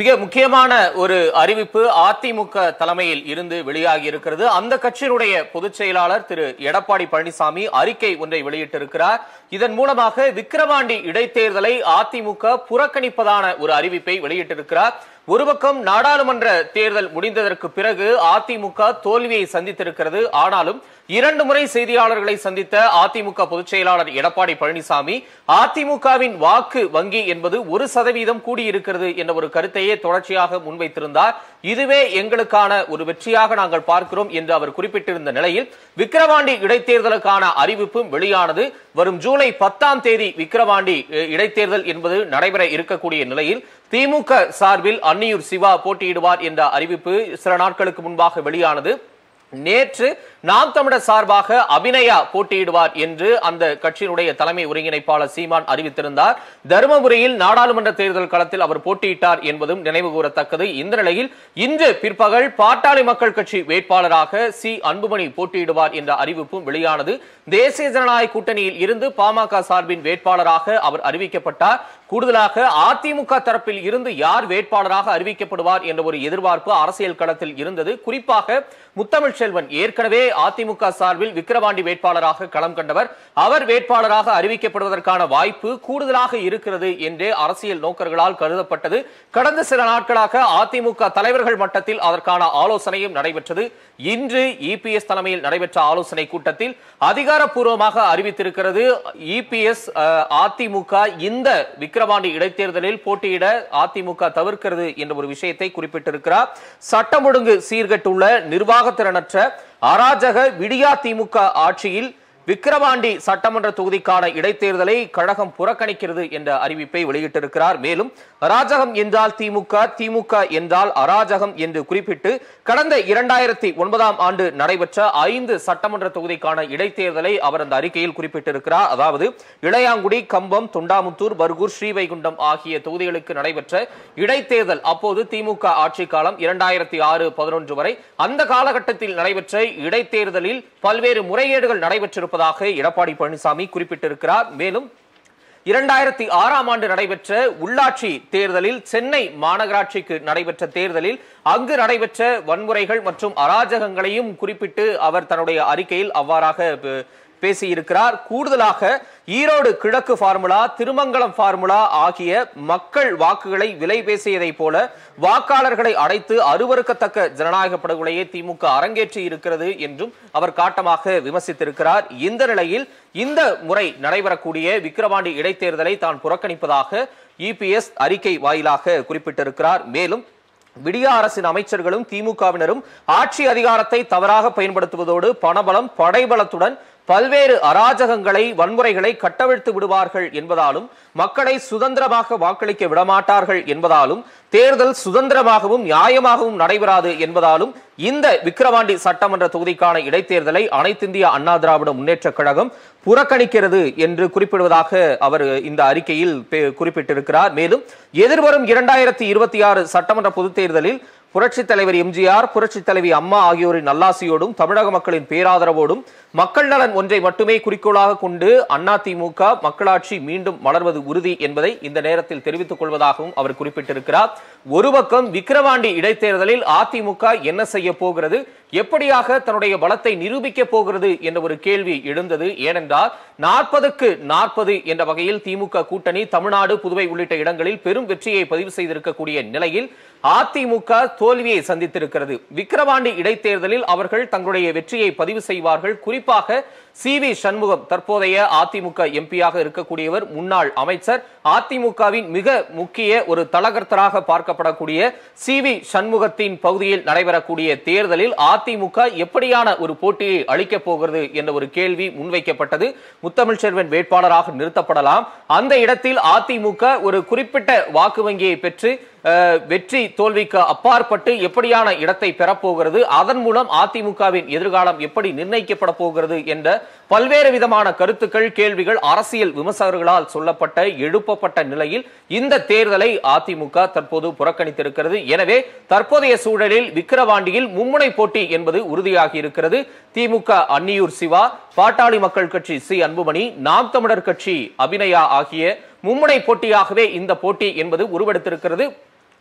மிக முக்கியமான ஒரு அறிவிப்பு அதிமுக தலைமையில் இருந்து வெளியாகி இருக்கிறது. அந்த கட்சியினுடைய பொதுச் செயலாளர் திரு எடப்பாடி பழனிசாமி அறிக்கை ஒன்றை வெளியிட்டிருக்கிறார். இதன் மூலமாக விக்கிரவாண்டி இடைத்தேர்தலை அதிமுக புறக்கணிப்பதான ஒரு அறிவிப்பை வெளியிட்டிருக்கிறார். ஒரு பக்கம் நாடாளுமன்ற தேர்தல் முடிந்ததற்கு பிறகு அதிமுக தோல்வியை சந்தித்திருக்கிறது. ஆனாலும் இரண்டு முறை செய்தியாளர்களை சந்தித்த அதிமுக பொதுச் செயலாளர் எடப்பாடி பழனிசாமி அதிமுகவின் வாக்கு வங்கி என்பது ஒரு சதவீதம் கூடியிருக்கிறது என்ற ஒரு கருத்தையே தொடர்ச்சியாக முன்வைத்திருந்தார். இதுவே எங்களுக்கான ஒரு வெற்றியாக நாங்கள் பார்க்கிறோம் என்று அவர் குறிப்பிட்டிருந்த நிலையில் விக்கிரவாண்டி இடைத்தேர்தலுக்கான அறிவிப்பும் வெளியானது. வரும் ஜூலை பத்தாம் தேதி விக்கிரவாண்டி இடைத்தேர்தல் என்பது நடைபெற இருக்கக்கூடிய நிலையில் திமுக சார்பில் அன்னியூர் சிவா போட்டியிடுவார் என்ற அறிவிப்பு சில நாட்களுக்கு முன்பாக வெளியானது. நேற்று நாம் தமிழர் சார்பாக அபிநயா போட்டியிடுவார் என்று அந்த கட்சியினுடைய தலைமை ஒருங்கிணைப்பாளர் சீமான் அறிவித்திருந்தார். தருமபுரியில் நாடாளுமன்ற தேர்தல் களத்தில் அவர் போட்டியிட்டார் என்பதும் நினைவு கூறத்தக்கது. இந்த நிலையில் இன்று பிற்பகல் பாட்டாளி மக்கள் கட்சி வேட்பாளராக சி. அன்புமணி போட்டியிடுவார் என்ற அறிவிப்பும் வெளியானது. தேசிய ஜனநாயக கூட்டணியில் இருந்து பாமக சார்பின் வேட்பாளராக அவர் அறிவிக்கப்பட்டார். கூடுதலாக அதிமுக தரப்பில் இருந்து யார் வேட்பாளராக அறிவிக்கப்படுவார் என்ற ஒரு எதிர்பார்ப்பு அரசியல் களத்தில் இருந்தது. குறிப்பாக முத்தமிழ் செல்வன் ஏற்கனவே அதிமுக சார்பில் விக்கிரவாண்டி வேட்பாளராக களம் கண்டவர். அவர் வேட்பாளராக அறிவிக்கப்படுவதற்கான வாய்ப்பு கூடுதலாக இருக்கிறது என்றே அரசியல் நோக்கர்களால் கருதப்பட்டது. கடந்த சில நாட்களாக அதிமுக தலைவர்கள் மட்டத்தில் அதற்கான ஆலோசனையும் நடைபெற்றது. இன்று இபிஎஸ் தலைமையில் நடைபெற்ற ஆலோசனை கூட்டத்தில் அதிகாரப்பூர்வமாக அறிவித்திருக்கிறது இபிஎஸ் அதிமுக இந்த விக்கிரவாண்டி இடைத்தேர்தலில் போட்டியிட அதிமுக தவிர்க்கிறது என்ற ஒரு விஷயத்தை குறிப்பிட்டிருக்கிறார். சட்டம் ஒழுங்கு சீர்கட்டுள்ள நிர்வாகத்திறனற்ற அராஜக விடியா திமுக ஆட்சியில் விக்கிரவாண்டி சட்டமன்ற தொகுதிக்கான இடைத்தேர்தலை கழகம் புறக்கணிக்கிறது என்ற அறிவிப்பை வெளியிட்டிருக்கிறார். மேலும் அராஜகம் என்றால் திமுக திமுக என்றால் அராஜகம் என்று குறிப்பிட்டு கடந்த இரண்டாயிரத்தி ஒன்பதாம் ஆண்டு நடைபெற்ற ஐந்து சட்டமன்ற தொகுதிக்கான இடைத்தேர்தலை அவர் அந்த அறிக்கையில் குறிப்பிட்டிருக்கிறார். அதாவது இளையாங்குடி கம்பம் தொண்டாமுத்தூர் பர்கூர் ஸ்ரீவைகுண்டம் ஆகிய தொகுதிகளுக்கு நடைபெற்ற இடைத்தேர்தல் அப்போது திமுக ஆட்சி காலம் இரண்டாயிரத்தி ஆறு பதினொன்று வரை. அந்த காலகட்டத்தில் நடைபெற்ற இடைத்தேர்தலில் பல்வேறு முறைகேடுகள் நடைபெற்றிருக்கும் நடைபெற்றிருப்பதாக எடப்பாடி பழனிசாமி குறிப்பிட்டிருக்கிறார். மேலும் இரண்டாயிரத்தி ஆறாம் ஆண்டு நடைபெற்ற உள்ளாட்சி தேர்தலில் சென்னை மாநகராட்சிக்கு நடைபெற்ற தேர்தலில் அங்கு நடைபெற்ற வன்முறைகள் மற்றும் அராஜகங்களையும் குறிப்பிட்டு அவர் தன்னுடைய அறிக்கையில் அவ்வாறாக பேசியிருக்கிறார். கூடுதலாக ஈரோடு கிழக்கு ஃபார்முலா திருமங்கலம் ஃபார்முலா ஆகிய மக்கள் வாக்குகளை விலை பேசியதைப் போல வாக்காளர்களை அடைத்து அருவருக்கத்தக்க ஜனநாயக படுகொலையை திமுக அரங்கேற்றி இருக்கிறது என்றும் அவர் காட்டமாக விமர்சித்திருக்கிறார். இந்த நிலையில் இந்த முறை நடைபெறக்கூடிய விக்கிரவாண்டி இடைத்தேர்தலை தான் புறக்கணிப்பதாக இபிஎஸ் அறிக்கை வாயிலாக குறிப்பிட்டிருக்கிறார். மேலும் விடிய அரசின் அமைச்சர்களும் திமுகவினரும் ஆட்சி அதிகாரத்தை தவறாக பயன்படுத்துவதோடு பணபலம் படைபலத்துடன் பல்வேறு அராஜகங்களை வன்முறைகளை கட்டவிழ்த்து விடுவார்கள் என்பதாலும் மக்களை சுதந்திரமாக வாக்களிக்க விடமாட்டார்கள் என்பதாலும் தேர்தல் சுதந்திரமாகவும் நியாயமாகவும் நடைபெறாது என்பதாலும் இந்த விக்கிரவாண்டி சட்டமன்ற தொகுதிக்கான இடைத்தேர்தலை அனைத்திந்திய அண்ணா திராவிட முன்னேற்றக் கழகம் புறக்கணிக்கிறது என்று குறிப்பிடுவதாக அவர் இந்த அறிக்கையில் குறிப்பிட்டிருக்கிறார். மேலும் எதிர்வரும் இரண்டாயிரத்தி இருபத்தி ஆறு சட்டமன்ற பொதுத் தேர்தலில் புரட்சித் தலைவர் எம்ஜிஆர் புரட்சித் தலைவி அம்மா ஆகியோரின் நல்லாசியோடும் தமிழக மக்களின் பேராதரவோடும் மக்கள் நலன் ஒன்றை மட்டுமே குறிக்கோளாக கொண்டு அதிமுக மக்களாட்சி மீண்டும் வளர்வது உறுதி என்பதை இந்த நேரத்தில் தெரிவித்துக் கொள்வதாகவும் அவர் குறிப்பிட்டிருக்கிறார். ஒரு பக்கம் விக்கிரவாண்டி இடைத்தேர்தலில் அதிமுக என்ன செய்ய போகிறது? எப்படியாக தன்னுடைய பலத்தை நிரூபிக்க போகிறது என்ற ஒரு கேள்வி எழுந்தது. ஏனென்றால் நாற்பதுக்கு நாற்பது என்ற வகையில் திமுக கூட்டணி தமிழ்நாடு புதுவை உள்ளிட்ட இடங்களில் பெரும் வெற்றியை பதிவு செய்திருக்கக்கூடிய நிலையில் அதிமுக தோல்வியை சந்தித்திருக்கிறது. விக்கிரவாண்டி இடைத்தேர்தலில் அவர்கள் தங்களுடைய வெற்றியை பதிவு செய்வார்கள். குறி குறிப்பாக சி வி சண்முகம் தற்போதைய அதிமுக எம்பியாக இருக்கக்கூடியவர் முன்னாள் அமைச்சர் அதிமுகவின் மிக முக்கிய ஒரு தலகர்த்தராக பார்க்கப்படக்கூடிய சி வி சண்முகத்தின் பகுதியில் நடைபெறக்கூடிய தேர்தலில் அதிமுக எப்படியான ஒரு போட்டியை அளிக்கப் போகிறது என்ற ஒரு கேள்வி முன்வைக்கப்பட்டது. முத்தமிழ் செல்வன் வேட்பாளராக நிறுத்தப்படலாம். அந்த இடத்தில் அதிமுக ஒரு குறிப்பிட்ட வாக்கு வங்கியை பெற்று வெற்றி தோல்விக்கு அப்பாற்பட்டு எப்படியான இடத்தை பெறப்போகிறது அதன் மூலம் அதிமுகவின் எதிர்காலம் எப்படி நிர்ணயிக்கப்பட போகிறது என்ற பல்வேறு விதமான கருத்துக்கள் கேள்விகள் அரசியல் விமர்சகர்களால் சொல்லப்பட்ட எழுப்பப்பட்ட நிலையில் இந்த தேர்தலை அதிமுக தற்போது புறக்கணித்திருக்கிறது. எனவே தற்போதைய சூழலில் விக்கிரவாண்டியில் மும்முனை போட்டி என்பது உறுதியாகி இருக்கிறது. திமுக அன்னியூர் சிவா பாட்டாளி மக்கள் கட்சி சி. அன்புமணி நாம் தமிழர் கட்சி அபிநயா ஆகிய மும்முனை போட்டியாகவே இந்த போட்டி என்பது உருவெடுத்திருக்கிறது.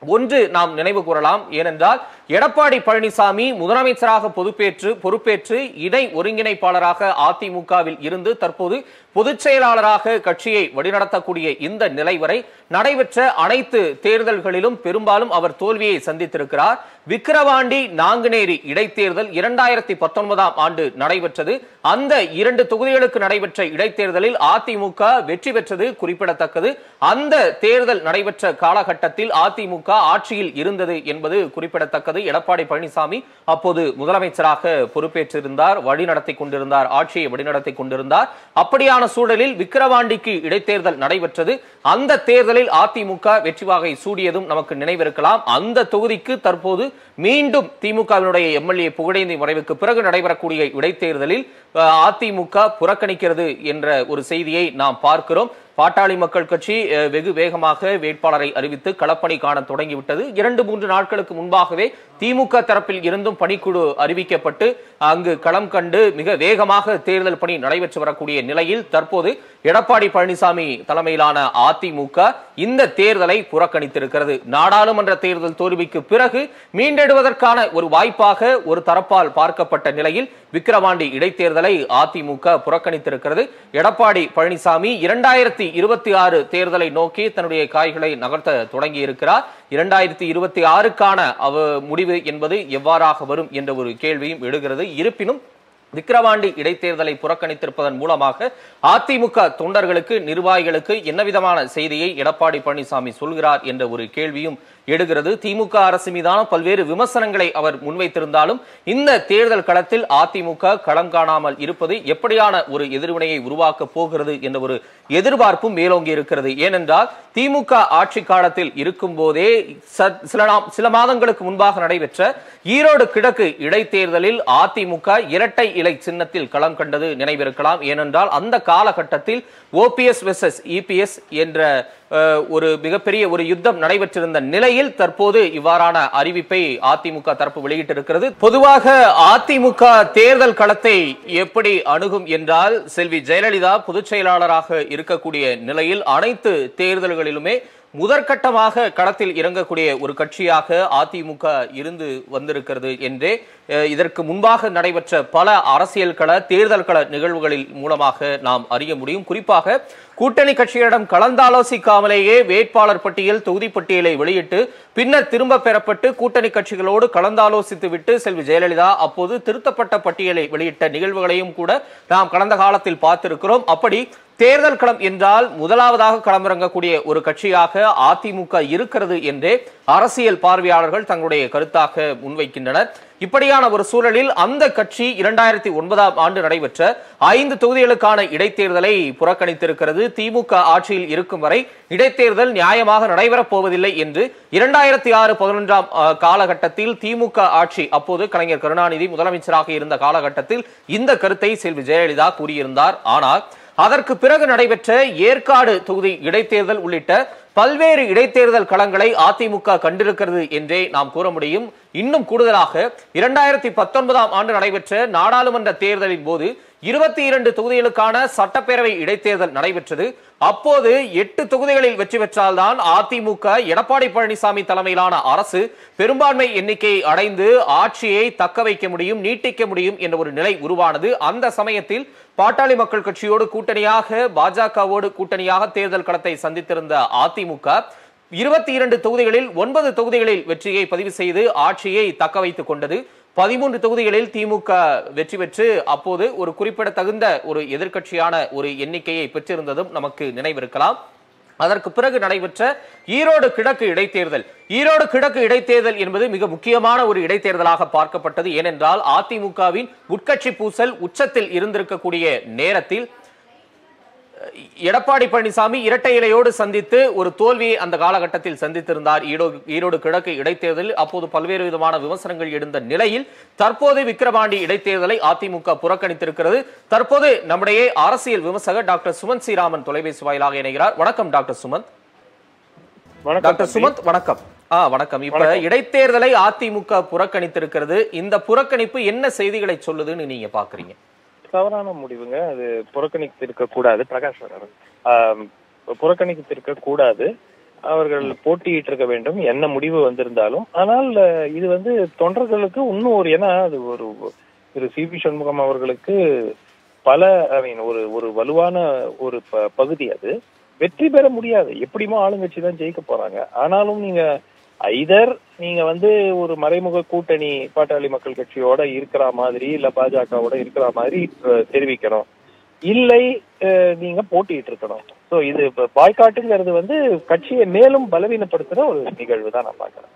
ஒன்று நாம் நினைவு கூறலாம் ஏனென்றால் எடப்பாடி பழனிசாமி முதலமைச்சராக பொறுப்பேற்று பொறுப்பேற்று இணை ஒருங்கிணைப்பாளராக அதிமுகவில் இருந்து தற்போது பொதுச் செயலாளராக கட்சியை வழிநடத்தக்கூடிய இந்த நிலை வரை நடைபெற்ற அனைத்து தேர்தல்களிலும் பெரும்பாலும் அவர் தோல்வியை சந்தித்திருக்கிறார். விக்கிரவாண்டி நாங்குநேரி இடைத்தேர்தல் இரண்டாயிரத்தி பத்தொன்பதாம் ஆண்டு நடைபெற்றது. அந்த இரண்டு தொகுதிகளுக்கு நடைபெற்ற இடைத்தேர்தலில் அதிமுக வெற்றி பெற்றது குறிப்பிடத்தக்கது. அந்த தேர்தல் நடைபெற்ற காலகட்டத்தில் அதிமுக ஆட்சியில் இருந்தது என்பது குறிப்பிடத்தக்கது. எடப்பாடி பழனிசாமி அப்போது முதலமைச்சராக பொறுப்பேற்றிருந்தார் வழிநடத்தி கொண்டிருந்தார் ஆட்சியை வழிநடத்தி கொண்டிருந்தார். அப்படியான சூழலில் விக்கிரவாண்டிக்கு இடைத்தேர்தல் நடைபெற்றது. அந்த தேர்தலில் அதிமுக வெற்றி வாகை சூடியதும் நமக்கு நினைவிருக்கலாம். அந்த தொகுதிக்கு தற்போது மீண்டும் திமுகவினுடைய எம்எல்ஏ புகழேந்தி மறைவுக்கு பிறகு நடைபெறக்கூடிய இடைத்தேர்தலில் அதிமுக புறக்கணிக்கிறது என்ற ஒரு செய்தியை நாம் பார்க்கிறோம். பாட்டாளி மக்கள் கட்சி வெகு வேகமாக வேட்பாளரை அறிவித்து களப்பணி காண தொடங்கிவிட்டது. இரண்டு மூன்று நாட்களுக்கு முன்பாகவே திமுக தரப்பில் இருந்தும் பணிக்குழு அறிவிக்கப்பட்டு அங்கு களம் கண்டு மிக வேகமாக தேர்தல் பணி நடைபெற்று வரக்கூடிய நிலையில் தற்போது எடப்பாடி பழனிசாமி தலைமையிலான அதிமுக இந்த தேர்தலை புறக்கணித்திருக்கிறது. நாடாளுமன்ற தேர்தல் தோல்விக்கு பிறகு மீண்டும் மீண்டெடுவதற்கான ஒரு வாய்ப்பாக ஒரு தரப்பால் பார்க்கப்பட்ட நிலையில் விக்கிரவாண்டி இடைத்தேர்தலை அதிமுக புறக்கணித்திருக்கிறது. எடப்பாடி பழனிசாமி இரண்டாயிரத்தி இருபத்தி ஆறு தேர்தலை நோக்கி தன்னுடைய காய்களை நகர்த்த தொடங்கி இருக்கிறார் இரண்டாயிரத்தி இருபத்தி ஆறுக்கான முடிவு என்பது எவ்வாறாக வரும் என்ற ஒரு கேள்வியும் எழுகிறது. இருப்பினும் விக்கிரவாண்டி இடைத்தேர்தலை புறக்கணித்திருப்பதன் மூலமாக அதிமுக தொண்டர்களுக்கு நிர்வாகிகளுக்கு என்ன விதமான செய்தியை எடப்பாடி பழனிசாமி சொல்கிறார் என்ற ஒரு கேள்வியும் எடுகிறது திமுக அரசு மீதான பல்வேறு விமர்சனங்களை அவர் முன்வைத்திருந்தாலும் இந்த தேர்தல் களத்தில் அதிமுக களம் காணாமல் இருப்பது எப்படியான ஒரு எதிர்வினையை உருவாக்க போகிறது என்ற ஒரு எதிர்பார்ப்பும் மேலோங்கி இருக்கிறது. ஏனென்றால் திமுக ஆட்சி காலத்தில் இருக்கும் போதே சில சில மாதங்களுக்கு முன்பாக நடைபெற்ற ஈரோடு கிழக்கு இடைத்தேர்தலில் அதிமுக இரட்டை இலை சின்னத்தில் களம் கண்டது நினைவிருக்கலாம். ஏனென்றால் அந்த காலகட்டத்தில் ஓபிஎஸ் வெர்சஸ் இபிஎஸ் என்ற ஒரு மிகப்பெரிய ஒரு யுத்தம் நடைபெற்றிருந்த நிலையில் தற்போது இவ்வாறான அறிவிப்பை அதிமுக தரப்பு வெளியிட்டிருக்கிறது. பொதுவாக அதிமுக தேர்தல் களத்தை எப்படி அணுகும் என்றால் செல்வி ஜெயலலிதா பொதுச் செயலாளராக இருக்கக்கூடிய நிலையில் அனைத்து தேர்தல்களிலுமே முதற்கட்டமாக களத்தில் இறங்கக்கூடிய ஒரு கட்சியாக அதிமுக இருந்து வந்திருக்கிறது என்றே இதற்கு முன்பாக நடைபெற்ற பல அரசியல் கள தேர்தல் கள நிகழ்வுகளில் மூலமாக நாம் அறிய முடியும். குறிப்பாக கூட்டணி கட்சிகளிடம் கலந்தாலோசிக்காமலேயே வேட்பாளர் பட்டியல் தொகுதி பட்டியலை வெளியிட்டு பின்னர் திரும்ப பெறப்பட்டு கூட்டணி கட்சிகளோடு கலந்தாலோசித்து விட்டு செல்வி ஜெயலலிதா அப்போது திருத்தப்பட்ட பட்டியலை வெளியிட்ட நிகழ்வுகளையும் கூட நாம் கடந்த காலத்தில் பார்த்திருக்கிறோம். அப்படி தேர்தல் களம் என்றால் முதலாவதாக களமிறங்கக்கூடிய ஒரு கட்சியாக அதிமுக இருக்கிறது என்றே அரசியல் பார்வையாளர்கள் தங்களுடைய கருத்தாக முன்வைக்கின்றனர். இப்படியான ஒரு சூழலில் அந்த கட்சி இரண்டாயிரத்தி ஒன்பதாம் ஆண்டு நடைபெற்ற ஐந்து தொகுதிகளுக்கான இடைத்தேர்தலை புறக்கணித்திருக்கிறது. திமுக ஆட்சியில் இருக்கும் வரை இடைத்தேர்தல் நியாயமாக நடைபெறப் போவதில்லை என்று இரண்டாயிரத்தி ஆறு பதினொன்றாம் காலகட்டத்தில் திமுக ஆட்சி அப்போது கலைஞர் கருணாநிதி முதலமைச்சராக இருந்த காலகட்டத்தில் இந்த கருத்தை செல்வி ஜெயலலிதா கூறியிருந்தார். ஆனால் அதற்கு பிறகு நடைபெற்ற ஏற்காடு தொகுதி இடைத்தேர்தல் உள்ளிட்ட பல்வேறு இடைத்தேர்தல் களங்களை அதிமுக கண்டிருக்கிறது என்றே நாம் கூற முடியும். இன்னும் கூடுதலாக இரண்டாயிரத்தி பத்தொன்பதாம் ஆண்டு நடைபெற்ற நாடாளுமன்ற தேர்தலின் போது இருபத்தி இரண்டு தொகுதிகளுக்கான சட்டப்பேரவை இடைத்தேர்தல் நடைபெற்றது. அப்போது எட்டு தொகுதிகளில் வெற்றி பெற்றால்தான் அதிமுக எடப்பாடி பழனிசாமி தலைமையிலான அரசு பெரும்பான்மை எண்ணிக்கையை அடைந்து ஆட்சியை தக்க வைக்க முடியும் நீட்டிக்க முடியும் என்ற ஒரு நிலை உருவானது. அந்த சமயத்தில் பாட்டாளி மக்கள் கட்சியோடு கூட்டணியாக பாஜகவோடு கூட்டணியாக தேர்தல் களத்தை சந்தித்திருந்த அதிமுக இருபத்தி இரண்டு தொகுதிகளில் ஒன்பது தொகுதிகளில் வெற்றியை பதிவு செய்து ஆட்சியை தக்க வைத்துக் கொண்டது. பதிமூன்று தொகுதிகளில் திமுக வெற்றி பெற்று அப்போது ஒரு குறிப்பிடத்தகுந்த ஒரு எதிர்க்கட்சியான ஒரு எண்ணிக்கையை பெற்றிருந்ததும் நமக்கு நினைவிருக்கலாம். அதற்கு பிறகு நடைபெற்ற ஈரோடு கிழக்கு இடைத்தேர்தல். ஈரோடு கிழக்கு இடைத்தேர்தல் என்பது மிக முக்கியமான ஒரு இடைத்தேர்தலாக பார்க்கப்பட்டது. ஏனென்றால் அதிமுகவின் உட்கட்சி பூசல் உச்சத்தில் இருந்திருக்கக்கூடிய நேரத்தில் எடப்பாடி பழனிசாமி இரட்டை இலையோடு சந்தித்து ஒரு தோல்வியை அந்த காலகட்டத்தில் சந்தித்திருந்தார். ஈரோடு ஈரோடு கிழக்கு இடைத்தேர்தலில் அப்போது பல்வேறு விதமான விமர்சனங்கள் எழுந்த நிலையில் தற்போது விக்கிரவாண்டி இடைத்தேர்தலை அதிமுக புறக்கணித்திருக்கிறது. தற்போது நம்முடைய அரசியல் விமர்சகர் டாக்டர் சுமந்த் ஸ்ரீராமன் தொலைபேசி வாயிலாக இணைகிறார். வணக்கம் டாக்டர் சுமந்த். டாக்டர் சுமந்த் வணக்கம். ஆ வணக்கம். இப்ப இடைத்தேர்தலை அதிமுக புறக்கணித்திருக்கிறது. இந்த புறக்கணிப்பு என்ன செய்திகளை சொல்லுதுன்னு நீங்க பாக்குறீங்க? தவறான முடிவுங்க. அது புறக்கணித்திருக்க கூடாது பிரகாஷ் புறக்கணித்திருக்க கூடாது அவர்கள் போட்டியிட்டு இருக்க வேண்டும். என்ன முடிவு வந்திருந்தாலும். ஆனால் இது வந்து தொண்டர்களுக்கு இன்னும் ஒரு ஏன்னா அது ஒரு திரு சி பி சண்முகம் அவர்களுக்கு பல ஐ மீன் ஒரு ஒரு வலுவான ஒரு பகுதி அது. வெற்றி பெற முடியாது. எப்படிமோ ஆளுங்கட்சி தான் ஜெயிக்க போறாங்க. ஆனாலும் நீங்க ஐதர் நீங்க வந்து ஒரு மறைமுக கூட்டணி பாட்டாளி மக்கள் கட்சியோட இருக்கிற மாதிரி இல்ல பாஜகவோட இருக்கிற மாதிரி தெரிவிக்கணும். இல்லை நீங்க போட்டிட்டு இருக்கணும். சோ இது பாய்காட்டுங்கிறது வந்து கட்சியை மேலும் பலவீனப்படுத்துற ஒரு நிகழ்வு தான் நான் பாக்குறேன்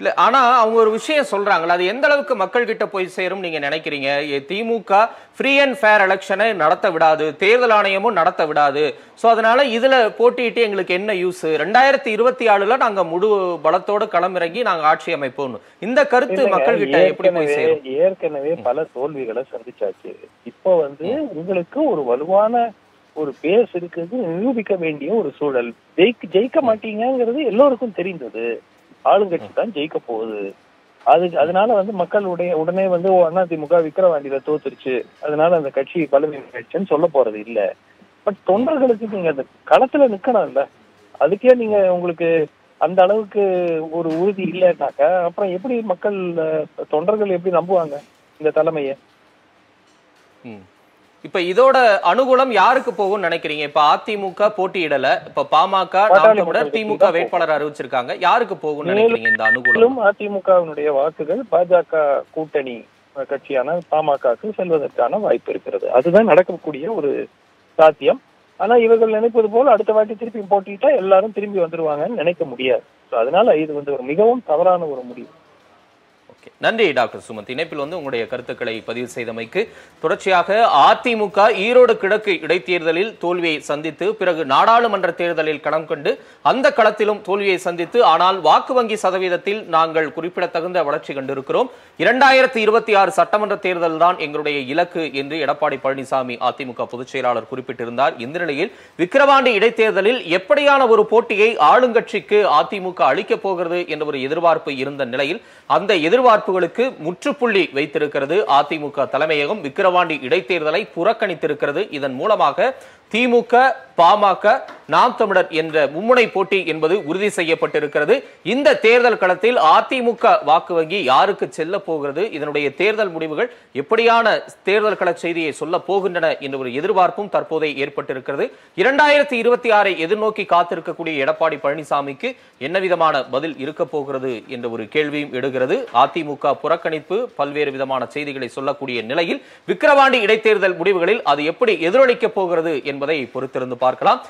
இல்ல ஆனா அவங்க ஒரு விஷயம் சொல்றாங்கல்ல அது எந்த அளவுக்கு மக்கள் கிட்ட போய் சேரும் நீங்க நினைக்கிறீங்க? திமுக ஃப்ரீ அண்ட் ஃபேர் எலெக்ஷனை நடத்த விடாது தேர்தல் ஆணையமும் நடத்த விடாது. சோ அதனால இதுல போட்டியிட்டு எங்களுக்கு என்ன யூஸ் ரெண்டாயிரத்தி இருபத்தி ஆறுல நாங்க முழு பலத்தோடு களமிறங்கி நாங்க ஆட்சி அமைப்போம் இந்த கருத்து மக்கள் கிட்ட எப்படி போய் சேரும்? ஏற்கனவே பல தோல்விகளை சந்திச்சாச்சு. இப்போ வந்து உங்களுக்கு ஒரு வலுவான ஒரு பேஸ் இருக்குது நிரூபிக்க வேண்டிய ஒரு சூழல். ஜெயிக்க ஜெயிக்க மாட்டீங்கங்கிறது எல்லோருக்கும் தெரிந்தது. ஆளுங்கட்சி தான் ஜெயிக்க போகுது. அது அதனால வந்து மக்களுடைய உடனே வந்து ஓ, அதிமுக விக்கிரவாண்டியில தோத்துருச்சு. அதனால அந்த கட்சி பலவீனமாயிடுச்சுன்னு சொல்ல போறது இல்ல. பட் தொண்டர்களுக்கு நீங்க அந்த களத்துல நிக்கணும்ல. அதுக்கே நீங்க உங்களுக்கு அந்த அளவுக்கு ஒரு உறுதி இல்லைன்னாக்கா அப்புறம் எப்படி மக்கள் தொண்டர்கள் எப்படி நம்புவாங்க இந்த தலைமையை? இப்ப இதோட அனுகூலம் யாருக்கு போகும்னு நினைக்கிறீங்க? இப்ப அதிமுக போட்டியிடல இப்ப பாமக நாம் திமுக வேட்பாளர் அறிவிச்சிருக்காங்க. யாருக்கு போகும்னு நினைக்கிறீங்க இந்த அனுகூலம்? அதிமுகவினுடைய வாக்குகள் பாஜக கூட்டணி கட்சியான பாமகக்கு செல்வதற்கான வாய்ப்பு இருக்கிறது. அதுதான் நடக்கக்கூடிய ஒரு சாத்தியம். ஆனா இவர்கள் நினைப்பது போல அடுத்த வாட்டி திருப்பி போட்டிட்டா எல்லாரும் திரும்பி வந்துருவாங்கன்னு நினைக்க முடியாது. அதனால இது வந்து ஒரு மிகவும் தவறான ஒரு முடிவு. ஓகே. நன்றி டாக்டர் சுமந்த். இணைப்பில் வந்து உங்களுடைய கருத்துக்களை பதிவு செய்தமைக்கு தொடர்ச்சியாக அதிமுக ஈரோடு கிழக்கு இடைத்தேர்தலில் தோல்வியை சந்தித்து பிறகு நாடாளுமன்ற தேர்தலில் களம் கண்டு அந்த களத்திலும் தோல்வியை சந்தித்து ஆனால் வாக்கு வங்கி சதவீதத்தில் நாங்கள் குறிப்பிடத்தகுந்த வளர்ச்சி கண்டிருக்கிறோம். இரண்டாயிரத்தி இருபத்தி ஆறு சட்டமன்ற தேர்தல் தான் எங்களுடைய இலக்கு என்று எடப்பாடி பழனிசாமி அதிமுக பொதுச் செயலாளர் குறிப்பிட்டிருந்தார். இந்த நிலையில் விக்கிரவாண்டி இடைத்தேர்தலில் எப்படியான ஒரு போட்டியை ஆளுங்கட்சிக்கு அதிமுக அளிக்கப் போகிறது என்ற ஒரு எதிர்பார்ப்பு இருந்த நிலையில் அந்த எதிர் எதிர்பார்ப்புகளுக்கு முற்றுப்புள்ளி வைத்திருக்கிறது. அதிமுக தலைமையகம் விக்கிரவாண்டி இடைத்தேர்தலை புறக்கணித்திருக்கிறது. இதன் மூலமாக திமுக பாமக நாம் தமிழர் என்ற மும்முனை போட்டி என்பது உறுதி செய்யப்பட்டிருக்கிறது. இந்த தேர்தல் களத்தில் அதிமுக வாக்கு வங்கி யாருக்கு செல்ல போகிறது? இதனுடைய தேர்தல் முடிவுகள் எப்படியான தேர்தல் கள செய்தியை சொல்ல போகின்றன என்ற ஒரு எதிர்பார்ப்பும் தற்போதே ஏற்பட்டிருக்கிறது. இரண்டாயிரத்தி இருபத்தி ஆறை எதிர்நோக்கி காத்திருக்கக்கூடிய எடப்பாடி பழனிசாமிக்கு என்ன விதமான பதில் இருக்க போகிறது என்ற ஒரு கேள்வியும் எடுகிறது அதிமுக புறக்கணிப்பு பல்வேறு விதமான செய்திகளை சொல்லக்கூடிய நிலையில் விக்கிரவாண்டி இடைத்தேர்தல் முடிவுகளில் அது எப்படி எதிரொலிக்கப் போகிறது என்பதை பொறுத்திருந்து பார்க்கலாம்.